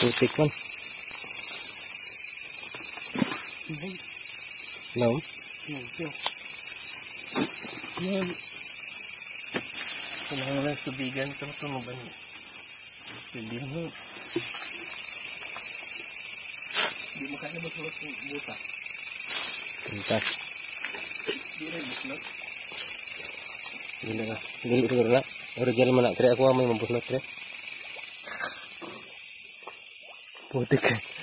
Putik man. No? Yan. Kailangan lang tubigan ito tumuban. Hindi mo. Hindi mo kaya masulot ng buta. Tuntas. Hindi rin masulot. Gila ka. Dili siguro na. Original man na. Kaya ako may mabuslot kaya. Putik ka. Yan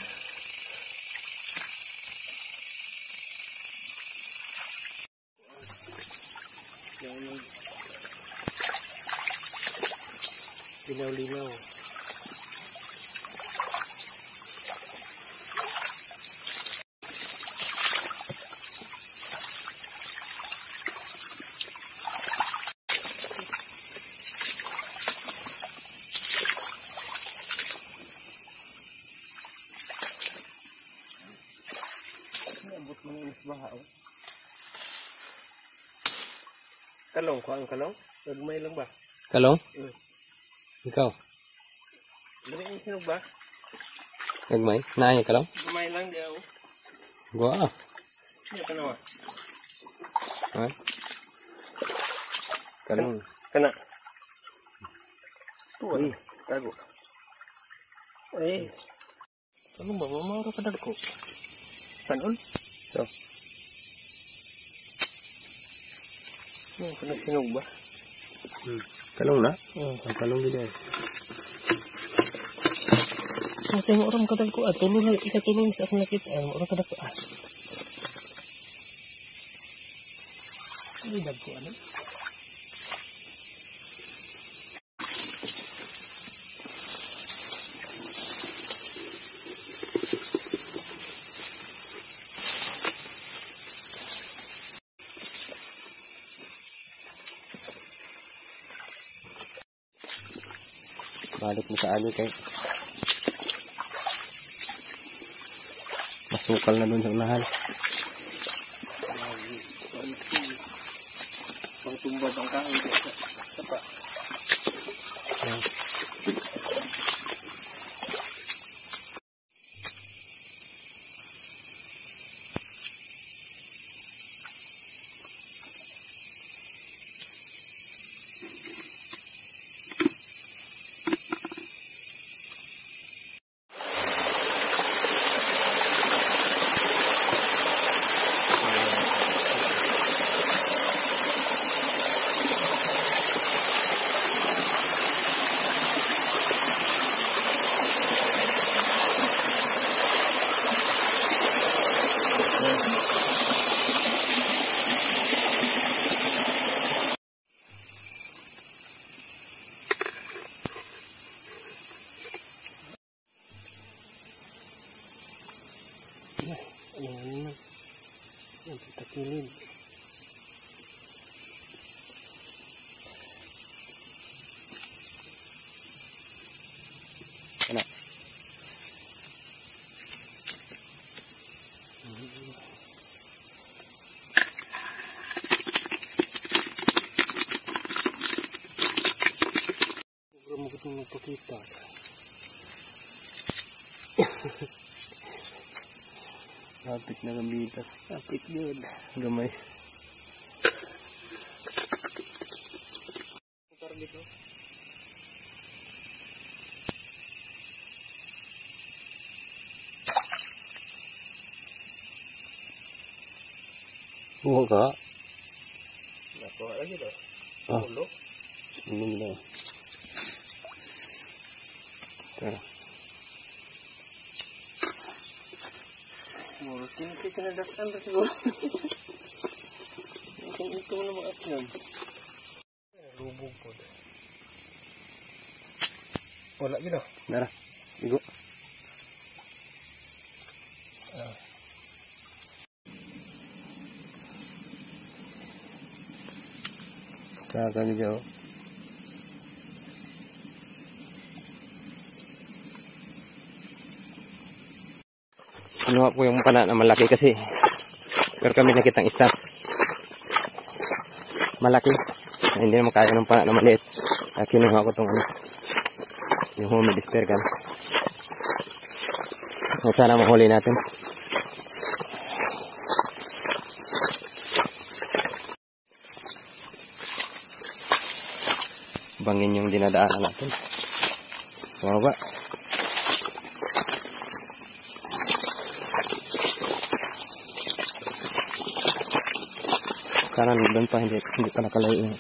Kalong, kuha ang kalong? Nagmay lang ba? Kalong? Mm. Ikaw? Lagi ang sinog ba? Nagmay? Naaya kalong? Gamay lang di ako. Gua ah. Hindi ka nawa. Ha? Kalong. Kana. Tuwa. Tago. Ay. Ano ba? Mamara ka dagko. Panon? So. Ano ka sinog ba? Kalong na? Hmm. Ang kalong gila. Ang tengok orang kadal ko ah. Tulong lang. Isa tulong sa akong nakita. Ang orang kadal ko ah. Ali kay masukal na dun sa unahan. und die yun. Gamay. Target mo. Buho ka? Nakuha lagi daw. Ah. Ulo. Ano Ba siguro? Kung ito na mga atyan. Lubog po. Wala gino. Tara. Igo. Sa kami oh. Kinuha ko yung pana na malaki kasi pero kami nakitang staff. Malaki. Hindi naman kaya ng pana na maliit. Kaya kinuha ko tong ano, yung homemade spear gun. At sana mahuli natin. Bangin yung dinadaanan natin. Bumaba. Sana doon pa, hindi, hindi pa nakalayo yung,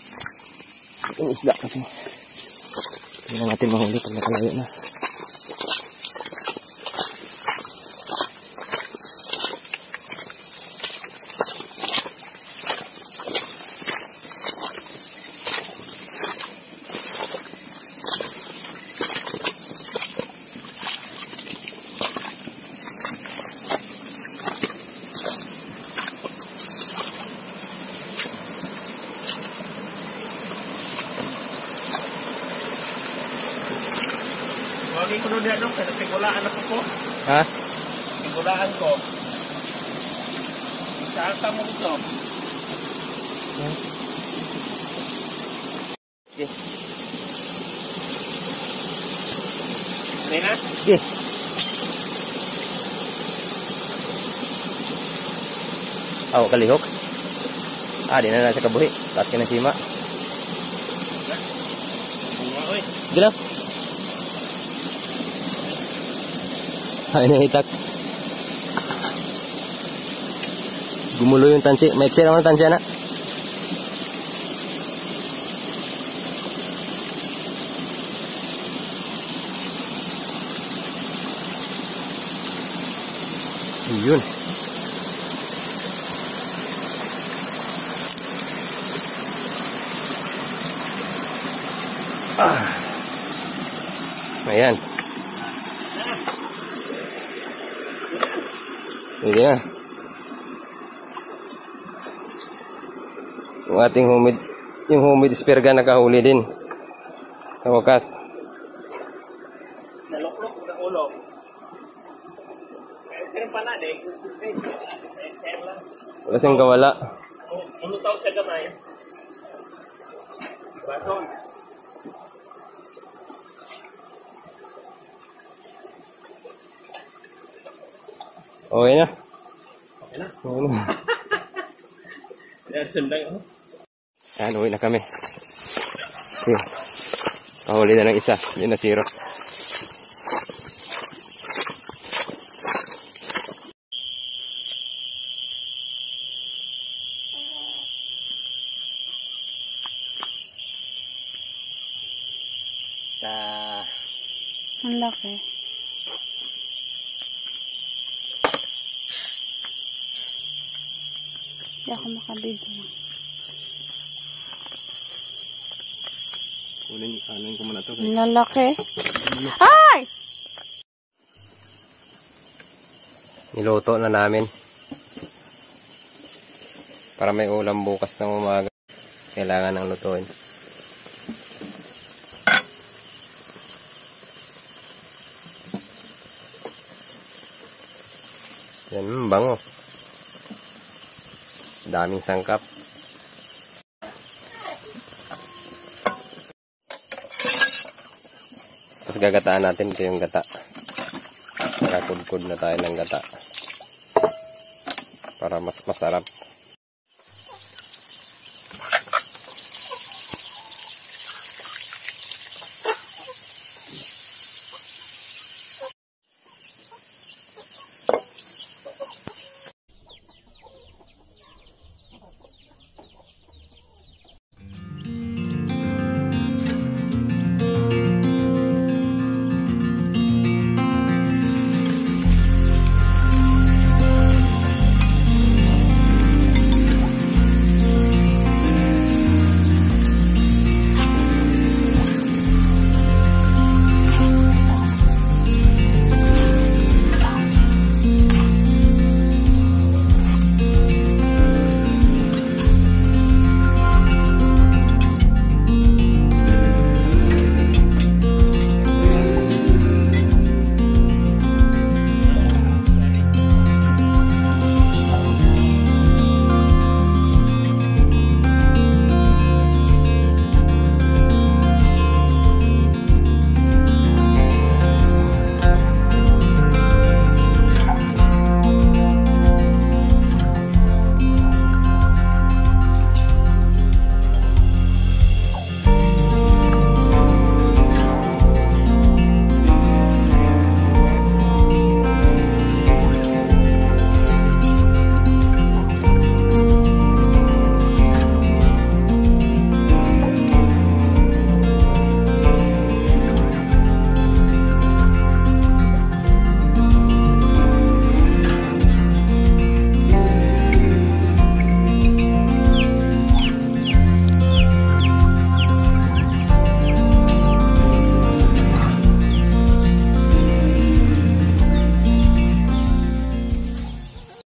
yung isda kasi. Hindi na natin mahuli pag nakalayo na. Ko doon ano, kaya tigulaan ako po. Ha? Tigulaan ko. Saan ka mo ito? Okay. Ano na? Okay. Aw, kalihok. Ah, di na na sa kabuhi. Taas ka na sima. Oy. Gila. Ay, nahitak. Gumulo yung tansi. Mo ng tansi, anak. Yun. Ah. Ayan. Pwede na. Yung ating humid, yung humid spurga nakahuli din. Sa wakas. Naluklok na ulo. Pero pa na. Kaya lang. Wala siyang kawala. Ulo tao sa gamay. Baton. Okay na. Okay na. Okay na. Dahil sunday ako. Ayan, uwi na kami. Yun. Kahuli na ng isa. Yun na zero. Ta Ang laki. Hindi ako makabidyo. Kunin, anuin ko muna to. Ang lalaki. Ay! Niluto na namin. Para may ulam bukas ng umaga. Kailangan ng lutuin. Yan, bango. Daming sangkap. Tapos gagataan natin ito yung gata. Nakakudkod na tayo ng gata. Para mas masarap.